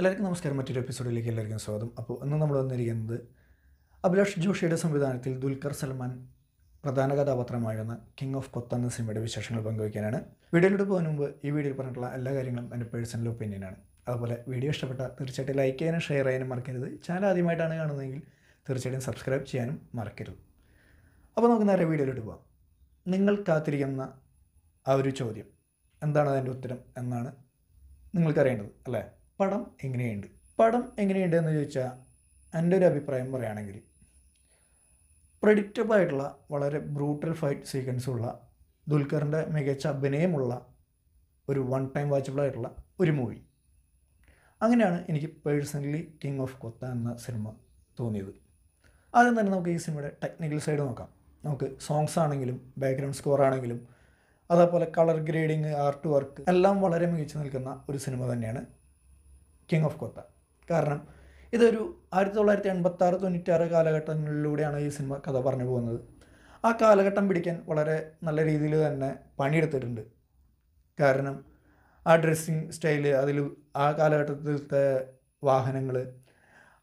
എല്ലാവർക്കും നമസ്കാരം. മറ്റൊരു എപ്പിസോഡിലേക്ക് എല്ലാവർക്കും സ്വാഗതം. അപ്പോൾ ഇന്ന് നമ്മൾ വന്നിരിക്കുന്നത് അഭിലാഷ് ജോഷിയുടെ സംവിധാനത്തിൽ ദുൽഖർ സൽമാൻ പ്രധാന കഥാപാത്രമാകുന്ന കിങ് ഓഫ് കൊത്ത എന്ന സിനിമയുടെ വിശേഷങ്ങൾ പങ്കുവയ്ക്കാനാണ്. വീഡിയോയിലൂടെ പോകുന്ന മുമ്പ് ഈ വീഡിയോയിൽ പറഞ്ഞിട്ടുള്ള എല്ലാ കാര്യങ്ങളും എന്റെ പേഴ്സണൽ ഒപ്പീനിയനാണ് അതുപോലെ വീഡിയോ ഇഷ്ടപ്പെട്ട തീർച്ചയായിട്ടും ലൈക്ക് ചെയ്യാനും ഷെയർ ചെയ്യാനും മറക്കരുത്. ചാനൽ ആദ്യമായിട്ടാണ് കാണുന്നതെങ്കിൽ തീർച്ചയായിട്ടും സബ്സ്ക്രൈബ് ചെയ്യാനും മറക്കരുത്. അപ്പോൾ നമുക്ക് നേരെ വീഡിയോയിലോട്ട് പോകാം. നിങ്ങൾ കാത്തിരിക്കുന്ന ആ ഒരു ചോദ്യം. എന്താണ് അതിന്റെ ഉത്തരം എന്നാണ് നിങ്ങൾക്കറിയേണ്ടത് അല്ലേ? പടം എങ്ങനെയുണ്ട്? പടം എങ്ങനെയുണ്ട് എന്ന് ചോദിച്ചാൽ എന്റെ ഒരു അഭിപ്രായം പറയുകയാണെങ്കിൽ പ്രഡിക്റ്റബിൾ ആയിട്ടുള്ള വളരെ ബ്രൂട്ടൽ ഫൈറ്റ് സീക്വൻസ് ഉള്ള ദുൽഖറിന്റെ മികച്ച അഭിനയമുള്ള ഒരു വൺ ടൈം വാച്ചബിൾ ആയിട്ടുള്ള ഒരു മൂവി അങ്ങനെയാണ് എനിക്ക് പേഴ്സണലി കിങ് ഓഫ് കൊത്ത എന്ന സിനിമ തോന്നിയത്. ആദ്യം തന്നെ നമുക്ക് ഈ സിനിമയുടെ ടെക്നിക്കൽ സൈഡ് നോക്കാം. നമുക്ക് സോങ്സ് ആണെങ്കിലും ബാക്ക്ഗ്രൗണ്ട് സ്കോർ ആണെങ്കിലും അതേപോലെ കളർ ഗ്രേഡിങ് ആർട്ട് വർക്ക് എല്ലാം വളരെ മികച്ചു നിൽക്കുന്ന ഒരു സിനിമ തന്നെയാണ് കിങ് ഓഫ് കൊത്ത കാരണം ഇതൊരു ആയിരത്തി തൊള്ളായിരത്തി എൺപത്തി ആറ് കാലഘട്ടങ്ങളിലൂടെയാണ് ഈ സിനിമ കഥ പറഞ്ഞു പോകുന്നത്. ആ കാലഘട്ടം പിടിക്കാൻ വളരെ നല്ല രീതിയിൽ തന്നെ പണിയെടുത്തിട്ടുണ്ട്. കാരണം ആ ഡ്രസ്സിങ് സ്റ്റൈൽ അതിൽ ആ കാലഘട്ടത്തിലത്തെ വാഹനങ്ങൾ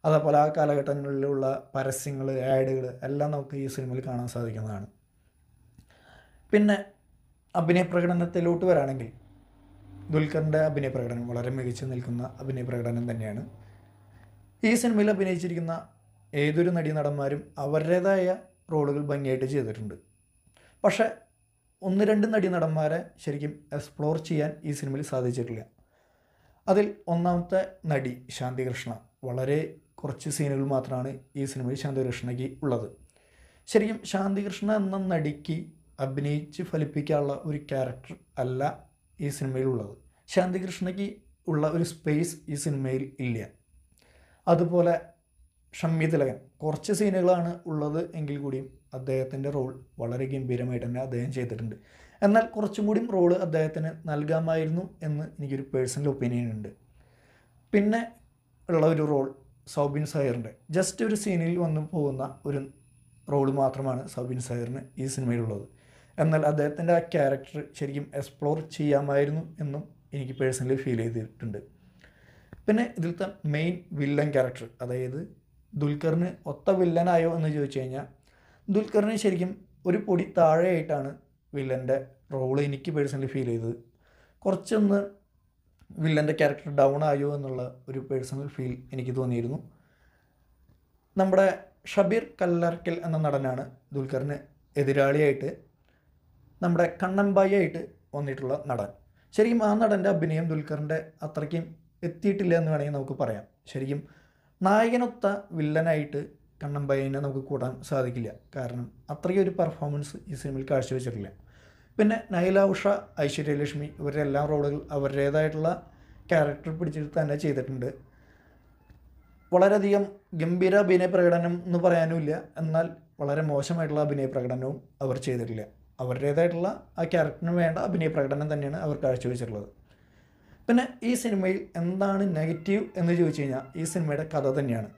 അതേപോലെ ആ കാലഘട്ടങ്ങളിലുള്ള പരസ്യങ്ങൾ ആഡുകൾ എല്ലാം നമുക്ക് ഈ സിനിമയിൽ കാണാൻ സാധിക്കുന്നതാണ്. പിന്നെ അഭിനയ പ്രകടനത്തിലോട്ട് വരാണെങ്കിൽ ദുൽഖറിന്റെ അഭിനയ പ്രകടനം വളരെ മികച്ചു നിൽക്കുന്ന അഭിനയ പ്രകടനം തന്നെയാണ്. ഈ സിനിമയിൽ അഭിനയിച്ചിരിക്കുന്ന ഏതൊരു നടീനടന്മാരും അവരുടേതായ റോളുകൾ ഭംഗിയായിട്ട് ചെയ്തിട്ടുണ്ട്. പക്ഷേ ഒന്ന് രണ്ട് നടീനടന്മാരെ ശരിക്കും എക്സ്പ്ലോർ ചെയ്യാൻ ഈ സിനിമയിൽ സാധിച്ചിട്ടില്ല. അതിൽ ഒന്നാമത്തെ നടി ശാന്തികൃഷ്ണ. വളരെ കുറച്ച് സീനുകൾ മാത്രമാണ് ഈ സിനിമയിൽ ശാന്തികൃഷ്ണയ്ക്ക് ഉള്ളത്. ശരിക്കും ശാന്തികൃഷ്ണ എന്ന നടിക്ക് അഭിനയിച്ച് ഫലിപ്പിക്കാനുള്ള ഒരു ക്യാരക്ടർ അല്ല ഈ സിനിമയിലുള്ളത്. ശാന്തികൃഷ്ണയ്ക്ക് ഉള്ള ഒരു സ്പേസ് ഈ സിനിമയിൽ ഇല്ല. അതുപോലെ ഷമ്മി തിലകൻ. കുറച്ച് സീനുകളാണ് ഉള്ളത് എങ്കിൽ കൂടിയും അദ്ദേഹത്തിന്റെ റോൾ വളരെ ഗംഭീരമായിട്ട് തന്നെ അദ്ദേഹം ചെയ്തിട്ടുണ്ട്. എന്നാൽ കുറച്ചും കൂടിയും റോൾ അദ്ദേഹത്തിന് നൽകാമായിരുന്നു എന്ന് എനിക്കൊരു പേഴ്സണൽ ഒപ്പീനിയൻ ഉണ്ട്. പിന്നെ ഉള്ള ഒരു റോൾ സൗബിൻ സായറിന്റെ. ജസ്റ്റ് ഒരു സീനിൽ വന്നു പോകുന്ന ഒരു റോൾ മാത്രമാണ് സൗബിൻ സായറിന് ഈ സിനിമയിലുള്ളത്. എന്നാൽ അദ്ദേഹത്തിന്റെ ആ ക്യാരക്ടർ ശരിക്കും എക്സ്പ്ലോർ ചെയ്യാമായിരുന്നു എന്നും എനിക്ക് പേഴ്സണലി ഫീൽ ചെയ്തിട്ടുണ്ട്. പിന്നെ ഇതിലത്തെ മെയിൻ വില്ലൻ ക്യാരക്ടർ അതായത് ദുൽഖറിന് ഒത്ത വില്ലനായോ എന്ന് ചോദിച്ചു കഴിഞ്ഞാൽ ദുൽഖറിന് ശരിക്കും ഒരു പൊടി താഴെയായിട്ടാണ് വില്ലന്റെ റോൾ എനിക്ക് പേഴ്സണലി ഫീൽ ചെയ്തത്. കുറച്ചൊന്ന് വില്ലന്റെ ക്യാരക്ടർ ഡൗൺ ആയോ എന്നുള്ള ഒരു പേഴ്സണൽ ഫീൽ എനിക്ക് തോന്നിയിരുന്നു. നമ്മുടെ ഷബീർ കല്ലർക്കൽ എന്ന നടനാണ് ദുൽഖറിന് എതിരാളിയായിട്ട് നമ്മുടെ കണ്ണൻബായി ആയിട്ട് വന്നിട്ടുള്ള നടൻ. ശരിക്കും ആ നടന്റെ അഭിനയം ദുൽഖറിന്റെ അത്രയ്ക്കും എത്തിയിട്ടില്ല എന്ന് വേണമെങ്കിൽ നമുക്ക് പറയാം. ശരിക്കും നായകനൊത്ത വില്ലനായിട്ട് കണ്ണൻബായിനെ നമുക്ക് കൂടാൻ സാധിക്കില്ല. കാരണം അത്രയും ഒരു പെർഫോമൻസ് ഈ സിനിമയിൽ കാഴ്ചവെച്ചിട്ടില്ല. പിന്നെ നൈല ഉഷ ഐശ്വര്യലക്ഷ്മി ഇവരുടെ എല്ലാ റോളുകൾ അവരുടേതായിട്ടുള്ള ക്യാരക്ടർ പിടിച്ചിട്ട് തന്നെ ചെയ്തിട്ടുണ്ട്. വളരെയധികം ഗംഭീര അഭിനയ പ്രകടനം എന്ന് പറയാനുമില്ല. എന്നാൽ വളരെ മോശമായിട്ടുള്ള അഭിനയ പ്രകടനവും അവർ ചെയ്തിട്ടില്ല. അവരുടേതായിട്ടുള്ള ആ ക്യാരക്ടറിന് വേണ്ട അഭിനയ പ്രകടനം തന്നെയാണ് അവർ കാഴ്ചവെച്ചിട്ടുള്ളത്. പിന്നെ ഈ സിനിമയിൽ എന്താണ് നെഗറ്റീവ് എന്ന് ചോദിച്ചു കഴിഞ്ഞാൽ ഈ സിനിമയുടെ കഥ തന്നെയാണ്.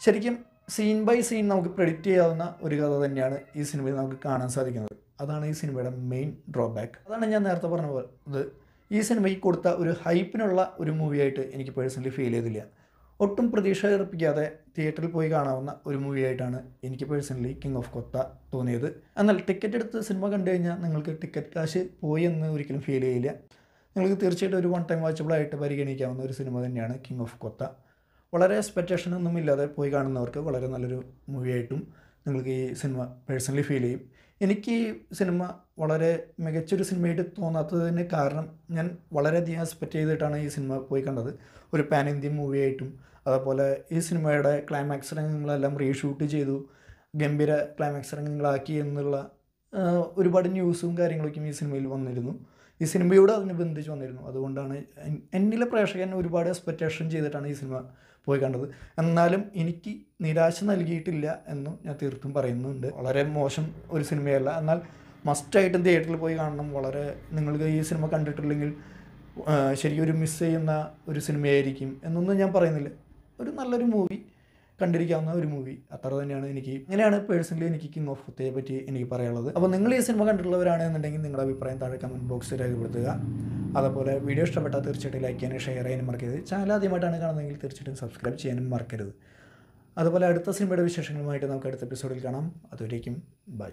ശരിക്കും സീൻ ബൈ സീൻ നമുക്ക് പ്രെഡിക്റ്റ് ചെയ്യാവുന്ന ഒരു കഥ തന്നെയാണ് ഈ സിനിമയിൽ നമുക്ക് കാണാൻ സാധിക്കുന്നത്. അതാണ് ഈ സിനിമയുടെ മെയിൻ ഡ്രോബാക്ക് അതാണ് ഞാൻ നേരത്തെ പറഞ്ഞത് ഈ സിനിമയ്ക്ക് കൊടുത്ത ഒരു ഹൈപ്പിനുള്ള ഒരു മൂവിയായിട്ട് എനിക്ക് പേഴ്സണലി ഫീൽ ചെയ്തില്ല. ഒട്ടും പ്രതീക്ഷ ഏർപ്പിക്കാതെ തിയേറ്ററിൽ പോയി കാണാവുന്ന ഒരു മൂവിയായിട്ടാണ് എനിക്ക് പേഴ്സണലി കിങ് ഓഫ് കൊത്ത തോന്നിയത്. എന്നാൽ ടിക്കറ്റ് എടുത്ത് സിനിമ കണ്ടു കഴിഞ്ഞാൽ നിങ്ങൾക്ക് ടിക്കറ്റ് കാശ് പോയി എന്ന് ഒരിക്കലും ഫീൽ ചെയ്യില്ല. നിങ്ങൾക്ക് തീർച്ചയായിട്ടും ഒരു വൺ ടൈം വാച്ചബിളായിട്ട് പരിഗണിക്കാവുന്ന ഒരു സിനിമ തന്നെയാണ് കിങ് ഓഫ് കൊത്ത വളരെ എക്സ്പെക്റ്റേഷൻ ഒന്നും ഇല്ലാതെ പോയി കാണുന്നവർക്ക് വളരെ നല്ലൊരു മൂവിയായിട്ടും നിങ്ങൾക്ക് ഈ സിനിമ പേഴ്സണലി ഫീൽ ചെയ്യും. എനിക്ക് ഈ സിനിമ വളരെ മികച്ചൊരു സിനിമയായിട്ട് തോന്നാത്തതിന് കാരണം ഞാൻ വളരെയധികം എക്സ്പെക്റ്റ് ചെയ്തിട്ടാണ് ഈ സിനിമ പോയി കണ്ടത്. ഒരു പാൻ ഇന്ത്യൻ മൂവിയായിട്ടും അതേപോലെ ഈ സിനിമയുടെ ക്ലൈമാക്സ് രംഗങ്ങളെല്ലാം റീഷൂട്ട് ചെയ്തു ഗംഭീര ക്ലൈമാക്സ് രംഗങ്ങളാക്കി എന്നുള്ള ഒരുപാട് ന്യൂസും കാര്യങ്ങളൊക്കെയും ഈ സിനിമയിൽ വന്നിരുന്നു. ഈ സിനിമയോട് അതിനുബന്ധിച്ച് വന്നിരുന്നു. അതുകൊണ്ടാണ് എന്നിലെ പ്രേക്ഷകൻ ഒരുപാട് എക്സ്പെക്റ്റേഷൻ ചെയ്തിട്ടാണ് ഈ സിനിമ പോയി കണ്ടത്. എന്നാലും എനിക്ക് നിരാശ നൽകിയിട്ടില്ല എന്നും ഞാൻ തീർത്തും പറയുന്നുണ്ട്. വളരെ മോശം ഒരു സിനിമയല്ല. എന്നാൽ മസ്റ്റായിട്ടും തിയേറ്ററിൽ പോയി കാണണം. വളരെ നിങ്ങൾക്ക് ഈ സിനിമ കണ്ടിട്ടില്ലെങ്കിൽ ശരിക്കും ഒരു മിസ് ചെയ്യുന്ന ഒരു സിനിമയായിരിക്കും എന്നൊന്നും ഞാൻ പറയുന്നില്ല. ഒരു നല്ലൊരു മൂവി കണ്ടിരിക്കാവുന്ന ഒരു മൂവി അത്ര തന്നെയാണ് എനിക്ക് ഇങ്ങനെയാണ് പേഴ്സണലി എനിക്ക് കിങ് ഓഫ് കുത്തയെ പറ്റി എനിക്ക് പറയാനുള്ളത്. അപ്പോൾ നിങ്ങൾ ഈ സിനിമ കണ്ടിട്ടുള്ളവരാണെന്നുണ്ടെങ്കിൽ നിങ്ങളുടെ അഭിപ്രായം താഴെ കമന്റ് ബോക്സിൽ രേഖപ്പെടുത്തുക. അതുപോലെ വീഡിയോ ഇഷ്ടപ്പെട്ടാൽ തീർച്ചയായിട്ടും ലൈക്ക് ചെയ്യാനും ഷെയർ ചെയ്യാനും മറക്കരുത്. ചാനൽ ആദ്യമായിട്ടാണ് കാണുന്നതെങ്കിൽ തീർച്ചയായിട്ടും സബ്സ്ക്രൈബ് ചെയ്യാനും മറക്കരുത്. അതുപോലെ അടുത്ത സിനിമയുടെ വിശേഷങ്ങളുമായിട്ട് നമുക്ക് അടുത്ത എപ്പിസോഡിൽ കാണാം. അതുവരേക്കും ബൈ